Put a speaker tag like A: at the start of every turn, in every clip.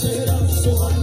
A: será sua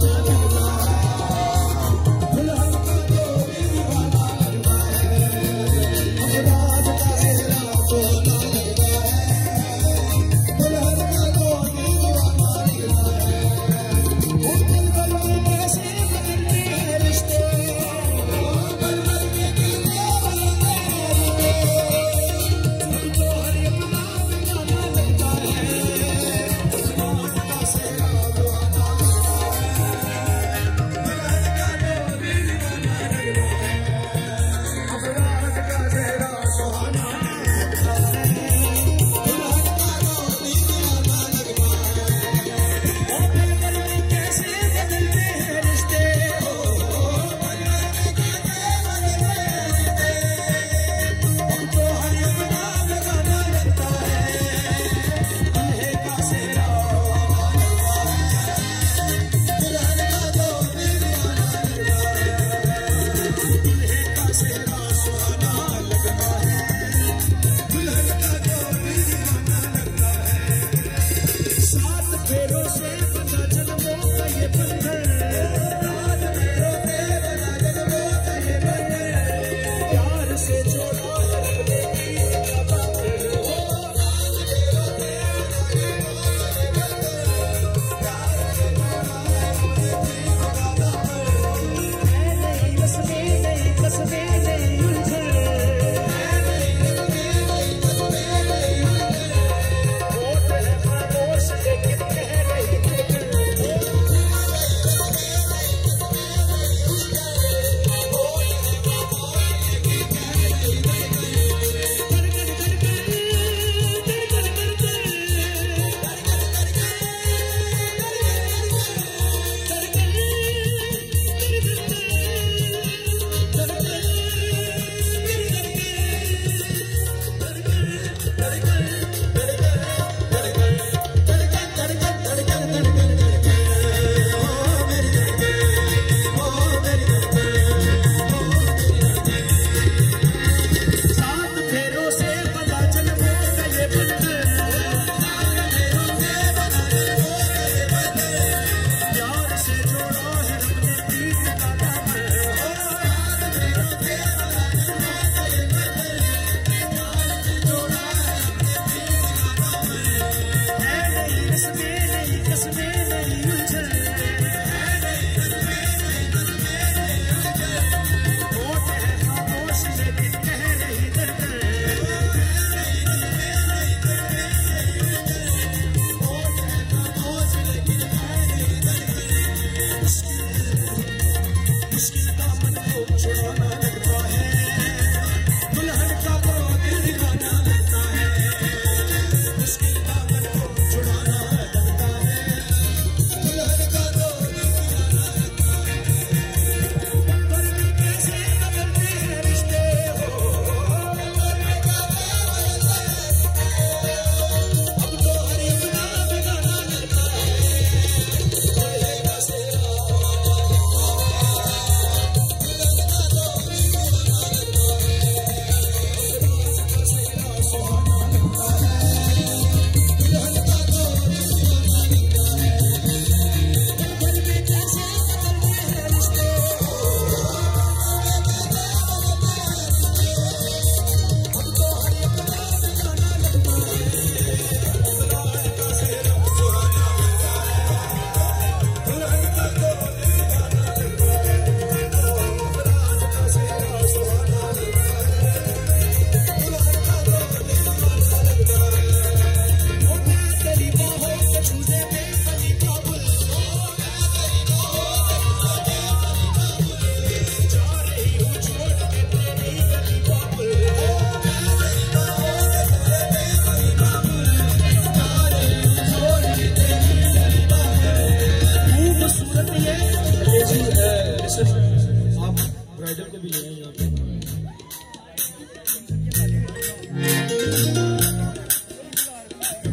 A: Lord.